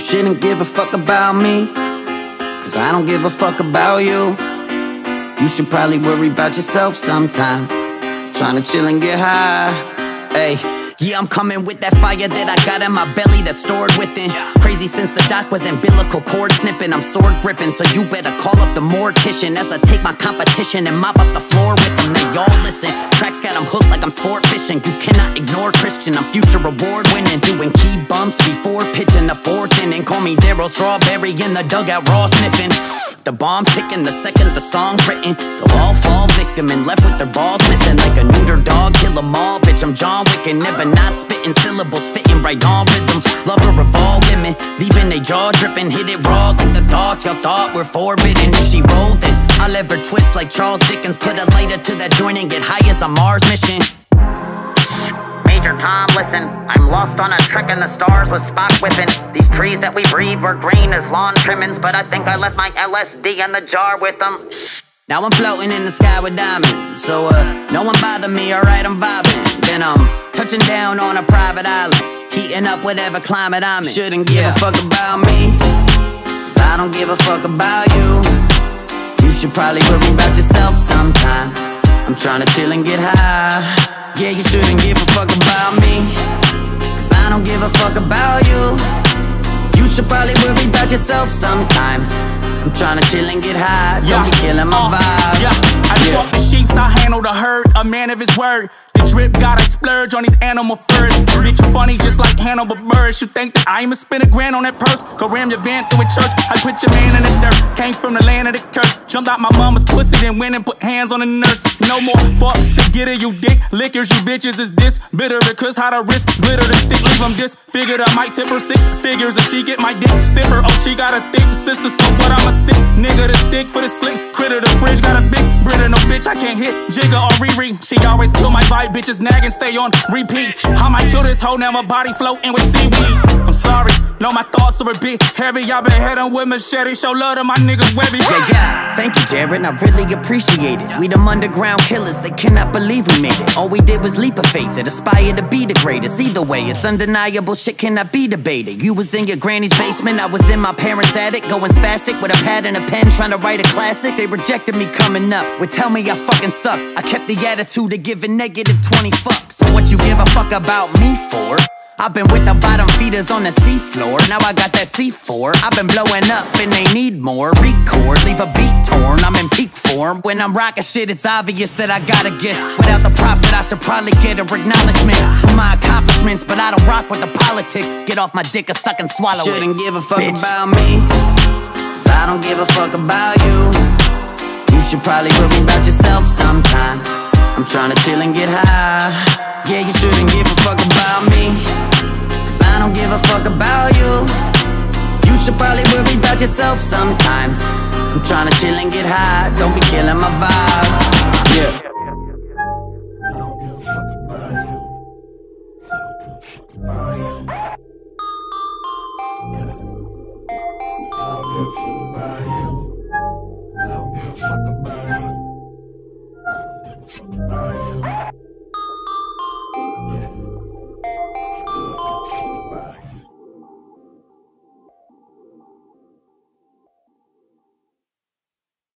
shouldn't give a fuck about me. Cause I don't give a fuck about you. You should probably worry about yourself sometimes. Trying to chill and get high. Hey. Yeah, I'm coming with that fire that I got in my belly that's stored within. Crazy since the doc was umbilical cord snipping. I'm sword gripping, so you better call up the mortician as I take my competition and mop up the floor with them. They all listen. Tracks got them hooked like I'm sport fishing. You cannot ignore Christian. I'm future award winning, doing key bumps before pitching the fourth inning. Call me Darryl Strawberry in the dugout, raw sniffing. The bomb's ticking the second the song's written. They'll all fall and left with their balls missing like a neuter dog. Kill 'em all, bitch. I'm John Wick and never not spitting syllables, fitting right on rhythm. Lover of all women, leaving they jaw dripping. Hit it raw like the thoughts y'all thought were forbidden. If she rolled, then I'll let her twist like Charles Dickens. Put a lighter to that joint and get high as a Mars mission. Major Tom, listen, I'm lost on a trek in the stars with spot whipping. These trees that we breathe were green as lawn trimmings, but I think I left my LSD in the jar with them. Now I'm floating in the sky with diamonds, so uh, no one bother me, alright, I'm vibing. Then I'm touching down on a private island, heating up whatever climate I'm in. Shouldn't give yeah. a fuck about me, cause I don't give a fuck about you. You should probably worry about yourself sometimes. I'm trying to chill and get high. Yeah, you shouldn't give a fuck about me Cause I don't give a fuck about You should probably worry about yourself sometimes I'm trying to chill and get high Don't yeah. be killing my uh, vibe Yeah, I yeah. fuck the sheets, I handle the herd A man of his word The drip, gotta splurge on these animal furs. Bitch, you funny just like Hannibal Buress. You think that I'ma spend a grand on that purse? Go ram your van through a church. I put your man in the dirt. Came from the land of the curse. Jumped out my mama's pussy, then went and put hands on the nurse. No more fucks to get her, you dick. Lickers, you bitches is this. Bitter because how to risk. Glitter the stick, leave them this. Figured I might tip her six figures if she get my dick stiffer. Oh, she got a thick sister, so what I'm a sick nigga. The sick for the slick. Critter, the fridge got a big Brita. No bitch, I can't hit Jigga or Riri. She always kill my vibe bitches nag and stay on repeat. I might kill this hoe, now my body floating with seaweed. I'm sorry, no, my thoughts are a bit heavy. I been heading with machete, show love to my nigga Webby. Yeah, yeah, thank you, Jarren, I really appreciate it. We them underground killers, they cannot believe we made it. All we did was leap of faith that aspire to be the greatest. Either way, it's undeniable, shit cannot be debated. You was in your granny's basement, I was in my parents' attic, going spastic with a pad and a pen, trying to write a classic. They rejected me coming up, would tell me I fucking suck. I kept the attitude of giving negative 20 fucks. So what you give a fuck about me for? I've been with the bottom feeders on the seafloor. Now I got that C4. I've been blowing up and they need more. Record, leave a beat torn. I'm in peak form. When I'm rocking shit, it's obvious that I gotta get. Without the props that I should probably get or acknowledgement for my accomplishments. But I don't rock with the politics. Get off my dick or suck and swallow Shouldn't it. give a fuck bitch. about me. Cause I don't give a fuck about you. You should probably worry about yourself sometimes. I'm trying to chill and get high. Yeah, you shouldn't give a fuck about me don't give a fuck about you. You should probably worry about yourself sometimes. I'm trying to chill and get high, don't be killing my vibe. Yeah. I don't give a fuck about you. I don't give a fuck about you.